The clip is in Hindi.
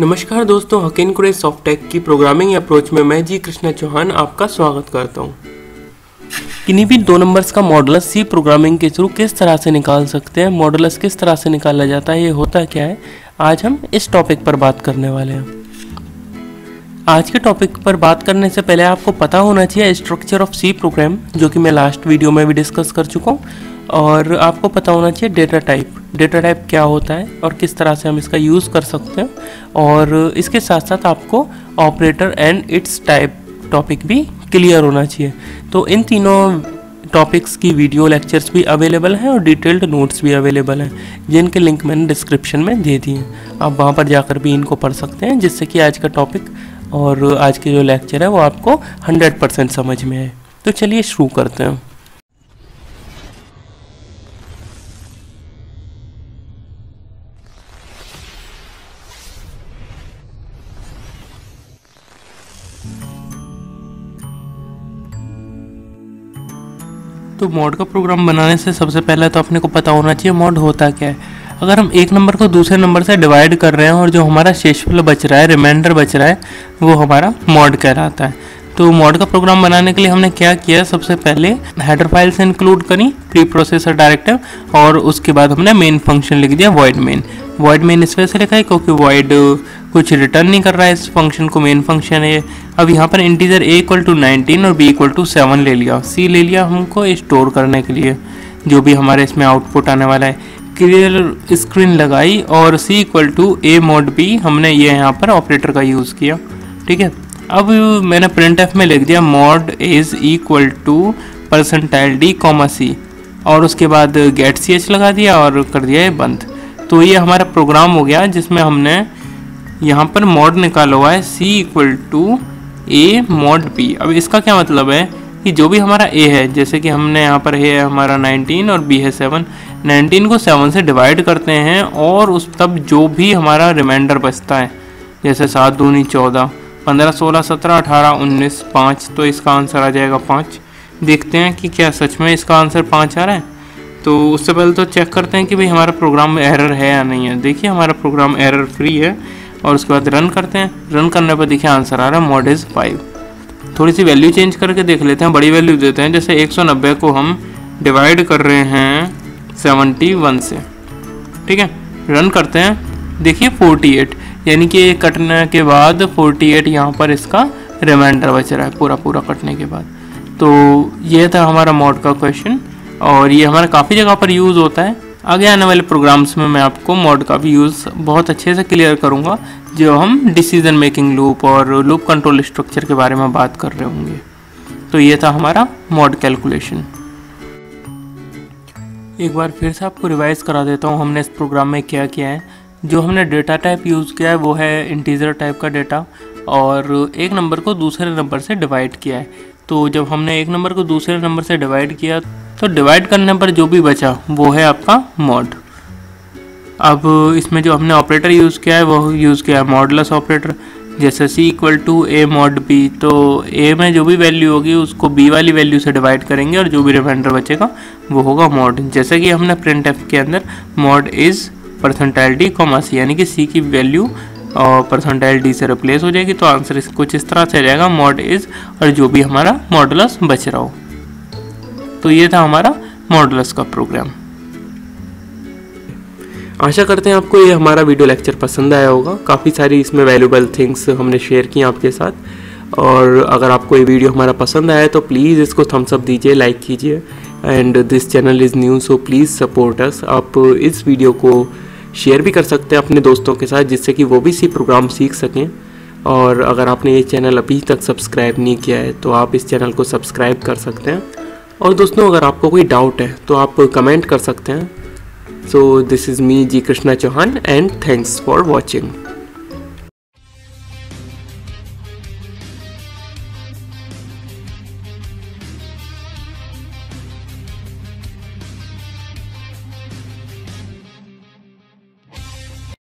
नमस्कार दोस्तों, हकीन कुरे सॉफ्टेक की प्रोग्रामिंग अप्रोच में मैं जी कृष्णा चौहान आपका स्वागत करता हूँ। किन्हीं भी दो नंबर्स का मॉडलस सी प्रोग्रामिंग के थ्रू किस तरह से निकाल सकते हैं, मॉडलस किस तरह से निकाला जाता है, ये होता क्या है, आज हम इस टॉपिक पर बात करने वाले हैं आज के टॉपिक पर बात करने से पहले आपको पता होना चाहिए स्ट्रक्चर ऑफ़ सी प्रोग्राम जो कि मैं लास्ट वीडियो में भी डिस्कस कर चुका हूँ और आपको पता होना चाहिए डेटा टाइप। डेटा टाइप क्या होता है और किस तरह से हम इसका यूज़ कर सकते हैं। और इसके साथ साथ आपको operator and its type topic भी क्लियर होना चाहिए। तो इन तीनों टॉपिक्स की वीडियो लेक्चर्स भी अवेलेबल हैं और डिटेल्ड नोट्स भी अवेलेबल हैं, जिनके लिंक मैंने डिस्क्रिप्शन में दे दिए हैं। आप वहाँ पर जाकर भी इनको पढ़ सकते हैं, जिससे कि आज का टॉपिक और आज के जो लेक्चर है वो आपको 100 परसेंट समझ में आए। तो चलिए शुरू करते हैं। तो मॉड का प्रोग्राम बनाने से सबसे पहले तो अपने को पता होना चाहिए मॉड होता क्या है। अगर हम एक नंबर को दूसरे नंबर से डिवाइड कर रहे हैं और जो हमारा शेषफल बच रहा है, रिमाइंडर बच रहा है, वो हमारा मॉड कहलाता है। तो मॉड का प्रोग्राम बनाने के लिए हमने क्या किया? सबसे पहले हेडर फाइल्स इंक्लूड करी प्री प्रोसेसर डायरेक्टिव और उसके बाद हमने मेन फ़ंक्शन लिख दिया वॉइड मेन वॉइड मेन इस वजह से लिखा है क्योंकि वॉइड कुछ रिटर्न नहीं कर रहा है। इस फ़ंक्शन को मेन फ़ंक्शन है। अब यहाँ पर integer A equal to nineteen और बी इक्वल टू सेवन ले लिया। सी ले लिया हमको स्टोर करने के लिए, जो भी हमारे इसमें आउटपुट आने वाला है। क्लियर स्क्रीन लगाई और C equal to A mod B हमने ये यहाँ पर ऑपरेटर का यूज़ किया। ठीक है? अब मैंने प्रिंट एफ़ में लिख दिया mod is equal to percentile D comma C और उसके बाद गेट सी एच लगा दिया और कर दिया ये बंद। तो ये हमारा प्रोग्राम हो गया जिसमें हमने यहाँ पर मॉड निकाला हुआ है। C equal to A mod B अब इसका क्या मतलब है कि जो भी हमारा ए है, जैसे कि हमने यहाँ पर है हमारा 19 और बी है 7 19 को 7 से डिवाइड करते हैं और उस तब जो भी हमारा रिमाइंडर बचता है, जैसे सात दूनी चौदह, पंद्रह सोलह सत्रह अठारह उन्नीस पाँच तो इसका आंसर आ जाएगा पाँच। देखते हैं कि क्या सच में इसका आंसर पाँच आ रहा है। तो उससे पहले तो चेक करते हैं कि भाई हमारा प्रोग्राम एरर है या नहीं है। देखिए हमारा प्रोग्राम एरर फ्री है। और उसके बाद रन करते हैं। रन करने पर देखिए आंसर आ रहा है मॉड इज़ फाइव थोड़ी सी वैल्यू चेंज करके देख लेते हैं, बड़ी वैल्यू देते हैं। जैसे 190 को हम डिवाइड कर रहे हैं 71 से। ठीक है? रन करते हैं। देखिए 48 यानी कि कटने के बाद 48 एट यहाँ पर इसका रिमाइंडर बच रहा है, पूरा पूरा कटने के बाद। तो ये था हमारा मॉड का क्वेश्चन और ये हमारा काफ़ी जगह पर यूज़ होता है। आगे आने वाले प्रोग्राम्स में मैं आपको मॉड का भी यूज़ बहुत अच्छे से क्लियर करूँगा, जो हम डिसीज़न मेकिंग लूप और लूप कंट्रोल स्ट्रक्चर के बारे में बात कर रहे होंगे। तो ये था हमारा मॉड कैलकुलेशन एक बार फिर से आपको रिवाइज करा देता हूँ, हमने इस प्रोग्राम में क्या किया है। जो हमने डेटा टाइप यूज़ किया है, वो है इंटीजर टाइप का डेटा और एक नंबर को दूसरे नंबर से डिवाइड किया है। तो जब हमने एक नंबर को दूसरे नंबर से डिवाइड किया तो डिवाइड करने पर जो भी बचा, वो है आपका मॉड अब इसमें जो हमने ऑपरेटर यूज़ किया है, वो यूज़ किया है मॉडलस ऑपरेटर जैसे C equal to A mod B तो ए में जो भी वैल्यू होगी, उसको बी वाली वैल्यू से डिवाइड करेंगे और जो भी रिमाइंडर बचेगा, वो होगा मॉड जैसे कि हमने प्रिंट एफ़ के अंदर mod is percentile D comma C यानी कि सी की वैल्यू और परसेंटाइल डी से रिप्लेस हो जाएगी. तो आंसर कुछ इस तरह से जाएगा मॉड इज़ और जो भी हमारा मॉडलस बच रहा हो. तो ये था हमारा मॉडलस का प्रोग्राम आशा करते हैं आपको ये हमारा वीडियो लेक्चर पसंद आया होगा। काफ़ी सारी इसमें वैल्यूबल थिंग्स हमने शेयर की आपके साथ। और अगर आपको ये वीडियो हमारा पसंद आया तो प्लीज़ इसको थम्स अप दीजिए लाइक कीजिए। And this channel is new so please support us आप इस वीडियो को शेयर भी कर सकते हैं अपने दोस्तों के साथ, जिससे कि वो भी सी प्रोग्राम सीख सकें। और अगर आपने ये चैनल अभी तक सब्सक्राइब नहीं किया है तो आप इस चैनल को सब्सक्राइब कर सकते हैं। और दोस्तों, अगर आपको कोई डाउट है तो आप कमेंट कर सकते हैं। So this is me G Krishna Chauhan and thanks for watching